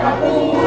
Pica-Pau.